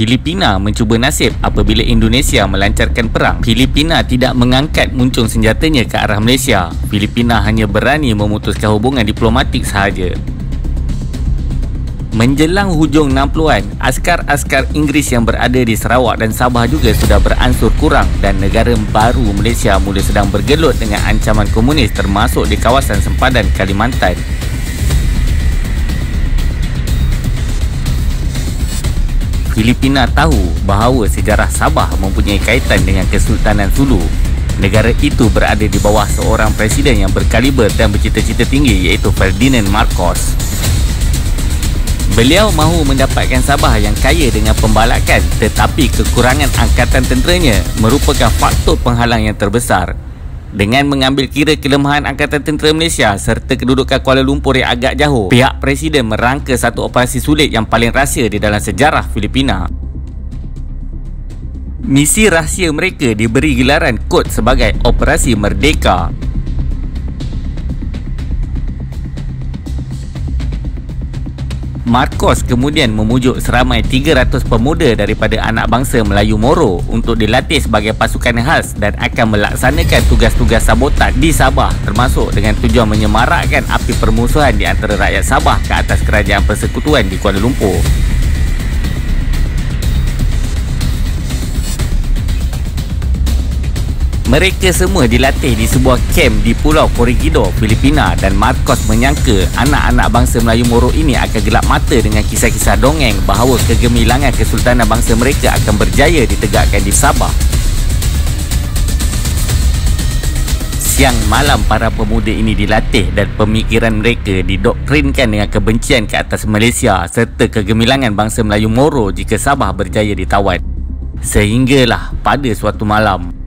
Filipina mencuba nasib apabila Indonesia melancarkan perang. Filipina tidak mengangkat muncung senjatanya ke arah Malaysia. Filipina hanya berani memutuskan hubungan diplomatik sahaja. Menjelang hujung 60-an, askar-askar Inggeris yang berada di Sarawak dan Sabah juga sudah beransur kurang dan negara baru Malaysia mula sedang bergelut dengan ancaman komunis termasuk di kawasan sempadan Kalimantan. Filipina tahu bahawa sejarah Sabah mempunyai kaitan dengan Kesultanan Sulu. Negara itu berada di bawah seorang presiden yang berkaliber dan bercita-cita tinggi iaitu Ferdinand Marcos. Beliau mahu mendapatkan Sabah yang kaya dengan pembalakan tetapi kekurangan angkatan tenteranya merupakan faktor penghalang yang terbesar. Dengan mengambil kira kelemahan Angkatan Tentera Malaysia serta kedudukan Kuala Lumpur yang agak jauh, pihak Presiden merangka satu operasi sulit yang paling rahsia di dalam sejarah Filipina. Misi rahsia mereka diberi gelaran kod sebagai Operasi Merdeka. Marcos kemudian memujuk seramai 300 pemuda daripada anak bangsa Melayu Moro untuk dilatih sebagai pasukan khas dan akan melaksanakan tugas-tugas sabotan di Sabah termasuk dengan tujuan menyemarakkan api permusuhan di antara rakyat Sabah ke atas kerajaan persekutuan di Kuala Lumpur. Mereka semua dilatih di sebuah kem di Pulau Corregidor, Filipina dan Marcos menyangka anak-anak bangsa Melayu Moro ini akan gelap mata dengan kisah-kisah dongeng bahawa kegemilangan kesultanan bangsa mereka akan berjaya ditegakkan di Sabah. Siang malam para pemuda ini dilatih dan pemikiran mereka didoktrinkan dengan kebencian ke atas Malaysia serta kegemilangan bangsa Melayu Moro jika Sabah berjaya ditawan. Sehinggalah pada suatu malam,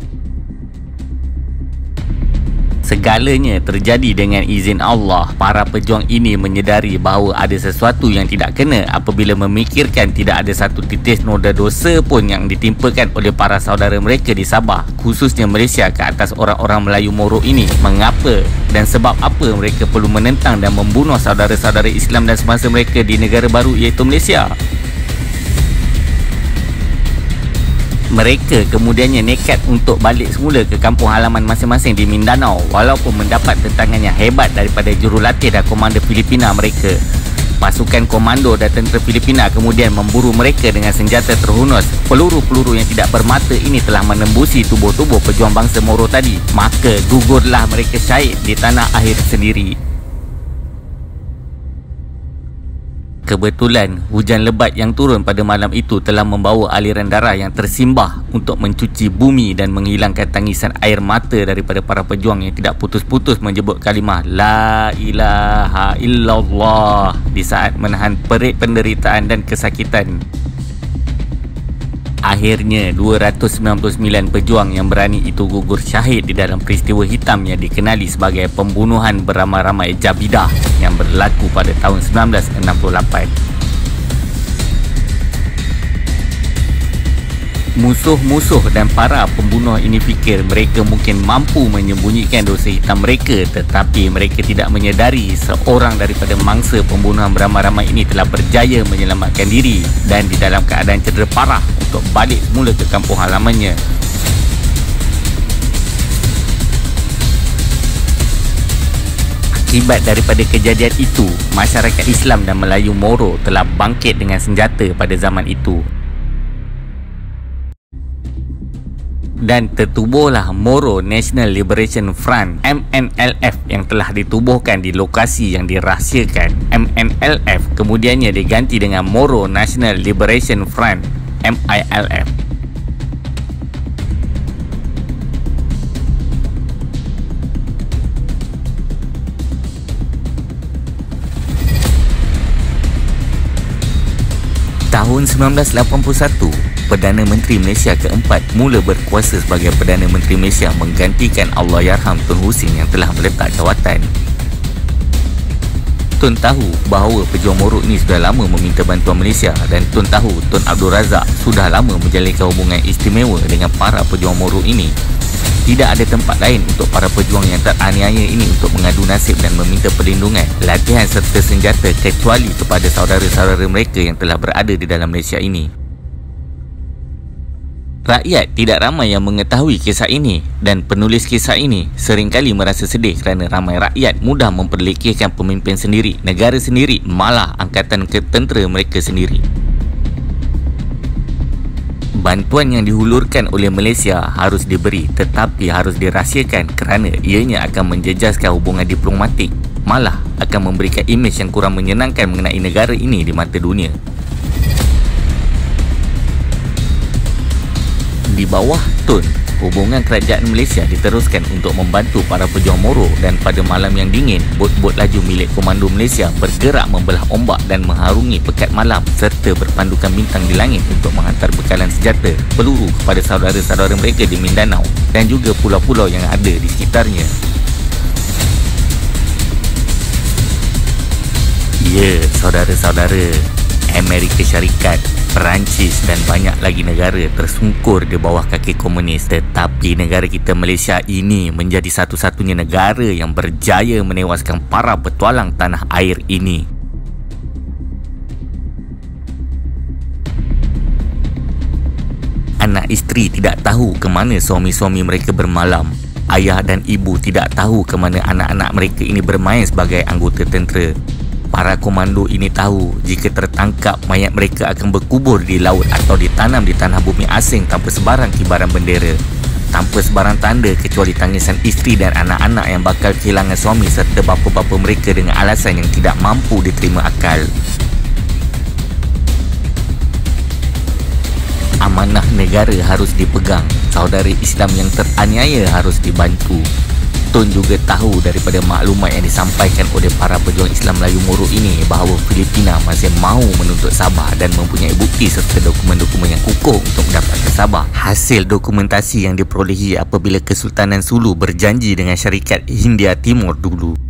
Segalanya terjadi dengan izin Allah. Para pejuang ini menyedari bahawa ada sesuatu yang tidak kena apabila memikirkan tidak ada satu titis noda dosa pun yang ditimpakan oleh para saudara mereka di Sabah, khususnya Malaysia ke atas orang-orang Melayu Moro ini. Mengapa dan sebab apa mereka perlu menentang dan membunuh saudara-saudara Islam dan semasa mereka di negara baru iaitu Malaysia? Mereka kemudiannya nekat untuk balik semula ke kampung halaman masing-masing di Mindanao walaupun mendapat tentangan yang hebat daripada jurulatih dan komander Filipina mereka. Pasukan komando dan tentera Filipina kemudian memburu mereka dengan senjata terhunus. Peluru-peluru yang tidak bermata ini telah menembusi tubuh-tubuh pejuang bangsa Moro tadi. Maka gugurlah mereka syahid di tanah akhir sendiri. Kebetulan hujan lebat yang turun pada malam itu telah membawa aliran darah yang tersimbah untuk mencuci bumi dan menghilangkan tangisan air mata daripada para pejuang yang tidak putus-putus menyebut kalimah La ilaha illallah di saat menahan perit penderitaan dan kesakitan. Akhirnya 299 pejuang yang berani itu gugur syahid di dalam peristiwa hitam yang dikenali sebagai pembunuhan beramai-ramai Jabidah yang berlaku pada tahun 1968. Musuh-musuh dan para pembunuh ini fikir mereka mungkin mampu menyembunyikan dosa hitam mereka tetapi mereka tidak menyedari seorang daripada mangsa pembunuhan beramai-ramai ini telah berjaya menyelamatkan diri dan di dalam keadaan cedera parah untuk balik semula ke kampung halamannya. Akibat daripada kejadian itu, masyarakat Islam dan Melayu Moro telah bangkit dengan senjata pada zaman itu. Dan tertubuhlah Moro National Liberation Front MNLF yang telah ditubuhkan di lokasi yang dirahsiakan. MNLF kemudiannya diganti dengan Moro National Liberation Front MILF. Tahun 1981, Perdana Menteri Malaysia keempat mula berkuasa sebagai Perdana Menteri Malaysia menggantikan Allahyarham Tun Husin yang telah meletak jawatan. Tun tahu bahawa pejuang Moro ini sudah lama meminta bantuan Malaysia dan Tun tahu Tun Abdul Razak sudah lama menjalinkan hubungan istimewa dengan para pejuang Moro ini. Tidak ada tempat lain untuk para pejuang yang teraniaya ini untuk mengadu nasib dan meminta perlindungan, latihan serta senjata kecuali kepada saudara-saudara mereka yang telah berada di dalam Malaysia ini. Rakyat tidak ramai yang mengetahui kisah ini dan penulis kisah ini seringkali merasa sedih kerana ramai rakyat mudah memperlekehkan pemimpin sendiri, negara sendiri, malah angkatan ketentera mereka sendiri. Bantuan yang dihulurkan oleh Malaysia harus diberi tetapi harus dirahsiakan kerana ianya akan menjejaskan hubungan diplomatik malah akan memberikan imej yang kurang menyenangkan mengenai negara ini di mata dunia. di bawah Tun, hubungan kerajaan Malaysia diteruskan untuk membantu para pejuang Moro dan pada malam yang dingin, bot-bot laju milik Komando Malaysia bergerak membelah ombak dan mengharungi pekat malam serta berpandukan bintang di langit untuk menghantar bekalan senjata, peluru kepada saudara-saudara mereka di Mindanao dan juga pulau-pulau yang ada di sekitarnya. Ya, saudara-saudara, Amerika Syarikat Perancis dan banyak lagi negara tersungkur di bawah kaki komunis tetapi negara kita Malaysia ini menjadi satu-satunya negara yang berjaya menewaskan para petualang tanah air ini. Anak isteri tidak tahu ke mana suami-suami mereka bermalam. Ayah dan ibu tidak tahu ke mana anak-anak mereka ini bermain sebagai anggota tentera. Para komando ini tahu jika tertangkap mayat mereka akan berkubur di laut atau ditanam di tanah bumi asing tanpa sebarang kibaran bendera. Tanpa sebarang tanda kecuali tangisan isteri dan anak-anak yang bakal kehilangan suami serta bapa-bapa mereka dengan alasan yang tidak mampu diterima akal. Amanah negara harus dipegang. Saudara Islam yang teraniaya harus dibantu. Tun juga tahu daripada maklumat yang disampaikan oleh para pejuang Islam Melayu Moro ini bahawa Filipina masih mahu menuntut Sabah dan mempunyai bukti serta dokumen-dokumen yang kukuh untuk mendapatkan Sabah. Hasil dokumentasi yang diperolehi apabila Kesultanan Sulu berjanji dengan syarikat Hindia Timur dulu.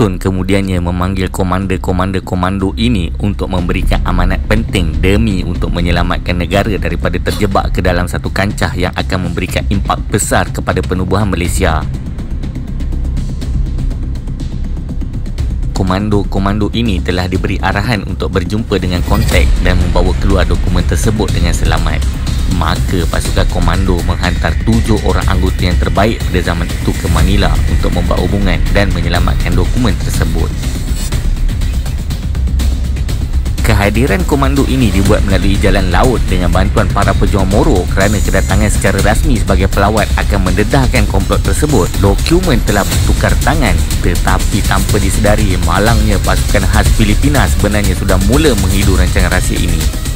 Tun kemudiannya memanggil komander-komander komando ini untuk memberikan amanat penting demi untuk menyelamatkan negara daripada terjebak ke dalam satu kancah yang akan memberikan impak besar kepada penubuhan Malaysia. Komando-komando ini telah diberi arahan untuk berjumpa dengan kontak dan membawa keluar dokumen tersebut dengan selamat maka pasukan komando menghantar tujuh orang anggota yang terbaik pada zaman itu ke Manila untuk membuat hubungan dan menyelamatkan dokumen tersebut. Kehadiran komando ini dibuat melalui jalan laut dengan bantuan para pejuang Moro kerana kedatangan secara rasmi sebagai pelawat akan mendedahkan komplot tersebut. Dokumen telah bertukar tangan tetapi tanpa disedari malangnya pasukan khas Filipina sebenarnya sudah mula menghidu rancangan rahsia ini.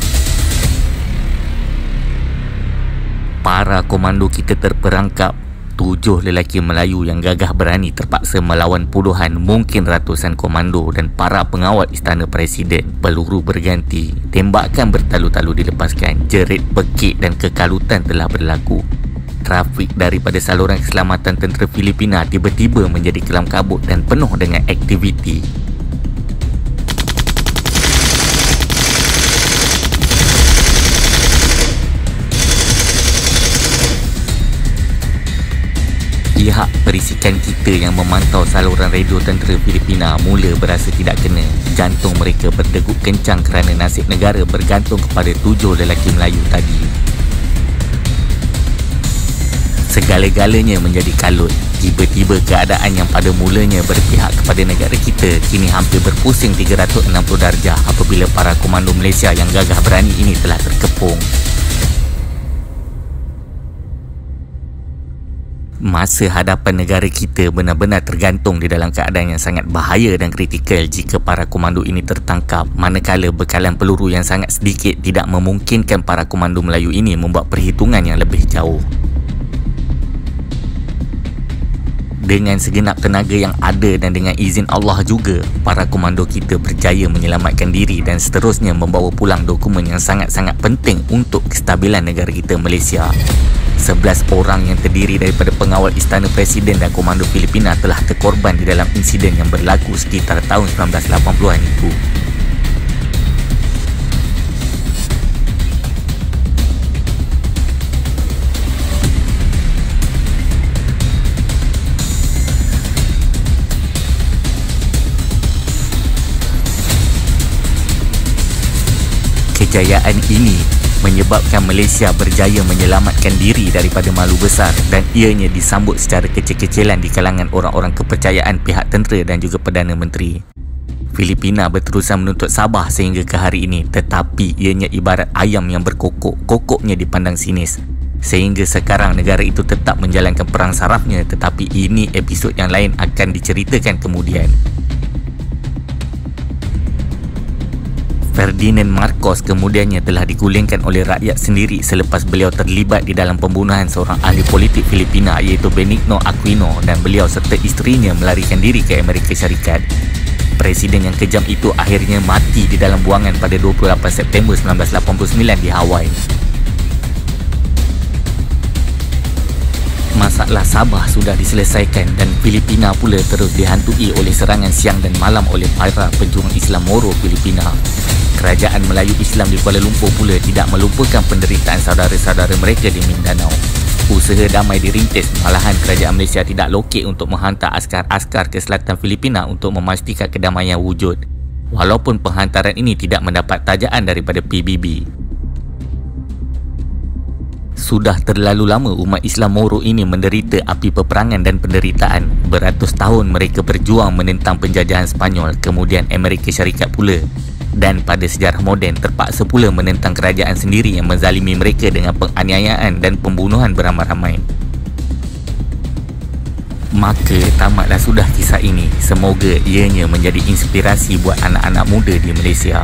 Para komando kita terperangkap tujuh lelaki Melayu yang gagah berani terpaksa melawan puluhan mungkin ratusan komando dan para pengawal istana presiden peluru berganti. Tembakan bertalu-talu dilepaskan jerit pekik dan kekalutan telah berlaku. Trafik daripada saluran keselamatan tentera Filipina tiba-tiba menjadi kelam kabut dan penuh dengan aktiviti pihak perisikan kita yang memantau saluran radio tentera Filipina mula berasa tidak kena. Jantung mereka berdegup kencang kerana nasib negara bergantung kepada tujuh lelaki Melayu tadi. Segala-galanya menjadi kalut. Tiba-tiba keadaan yang pada mulanya berpihak kepada negara kita kini hampir berpusing 360 darjah apabila para komando Malaysia yang gagah berani ini telah terkepung. Masa hadapan negara kita benar-benar tergantung di dalam keadaan yang sangat bahaya dan kritikal jika para komando ini tertangkap manakala bekalan peluru yang sangat sedikit tidak memungkinkan para komando Melayu ini membuat perhitungan yang lebih jauh. Dengan segenap tenaga yang ada dan dengan izin Allah juga, para komando kita berjaya menyelamatkan diri dan seterusnya membawa pulang dokumen yang sangat-sangat penting untuk kestabilan negara kita Malaysia. 11 orang yang terdiri daripada pengawal istana presiden dan komando Filipina telah terkorban di dalam insiden yang berlaku sekitar tahun 1980-an itu. Kejayaan ini menyebabkan Malaysia berjaya menyelamatkan diri daripada malu besar dan ianya disambut secara kecil-kecilan di kalangan orang-orang kepercayaan pihak tentera dan juga Perdana Menteri. Filipina berterusan menuntut Sabah sehingga ke hari ini tetapi ianya ibarat ayam yang berkokok, kokoknya dipandang sinis. Sehingga sekarang negara itu tetap menjalankan perang sarafnya tetapi ini episod yang lain akan diceritakan kemudian. Ferdinand Marcos kemudiannya telah digulingkan oleh rakyat sendiri selepas beliau terlibat di dalam pembunuhan seorang ahli politik Filipina iaitu Benigno Aquino dan beliau serta isterinya melarikan diri ke Amerika Syarikat. Presiden yang kejam itu akhirnya mati di dalam buangan pada 28 September 1989 di Hawaii. Masalah Sabah sudah diselesaikan dan Filipina pula terus dihantui oleh serangan siang dan malam oleh para pejuang Islam Moro Filipina. Kerajaan Melayu Islam di Kuala Lumpur pula tidak melupakan penderitaan saudara-saudara mereka di Mindanao. Usaha damai dirintis, malahan kerajaan Malaysia tidak lokek untuk menghantar askar-askar ke selatan Filipina untuk memastikan kedamaian wujud. Walaupun penghantaran ini tidak mendapat tajaan daripada PBB. Sudah terlalu lama umat Islam Moro ini menderita api peperangan dan penderitaan. Beratus tahun mereka berjuang menentang penjajahan Spanyol, kemudian Amerika Syarikat pula dan pada sejarah moden terpaksa pula menentang kerajaan sendiri yang menzalimi mereka dengan penganiayaan dan pembunuhan beramai-ramai. Maka tamatlah sudah kisah ini. Semoga ianya menjadi inspirasi buat anak-anak muda di Malaysia.